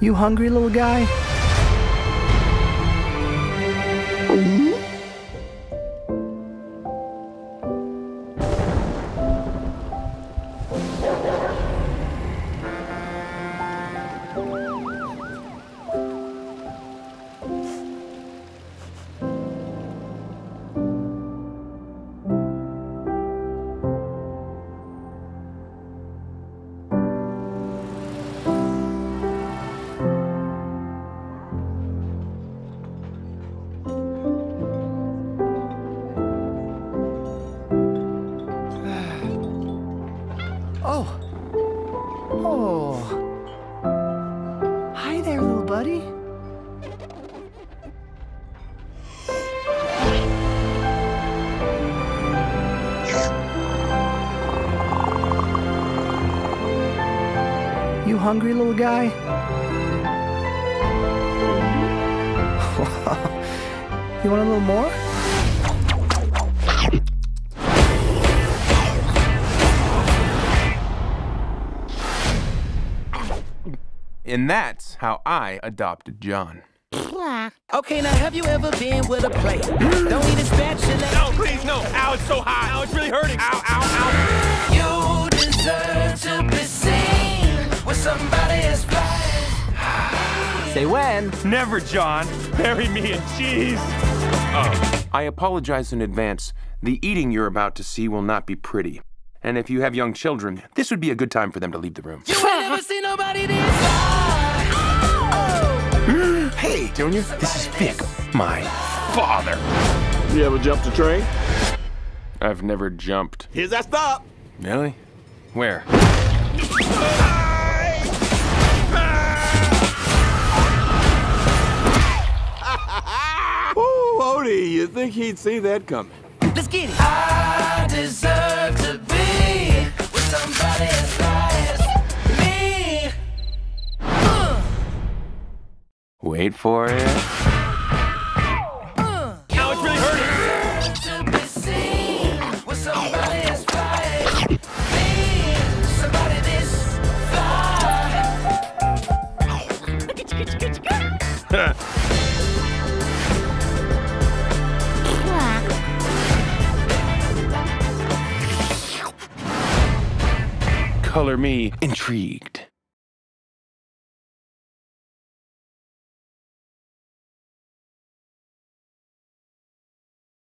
You hungry, little guy? Oh. Hi there, little buddy. You hungry, little guy? you want a little more? And that's how I adopted Jon. Okay, now have you ever been with a plate? Don't need a spatula. No, please, no. Ow, it's so hot. Ow, it's really hurting. Ow, ow, ow. You deserve to be seen with somebody as fly. Say when. Never, Jon. Bury me in cheese. Oh. I apologize in advance. The eating you're about to see will not be pretty. And if you have young children, this would be a good time for them to leave the room. You ain't never seen nobody this fly. Hey, Junior, this is Vic, my father. You ever jumped a train? I've never jumped. Here's that stop. Really? Where? Ooh, Odie, you think he'd see that coming? Let's get it. Wait for it. Ow, it's really hurting. To be seen with somebody as fly as me. Somebody this Color me intrigued.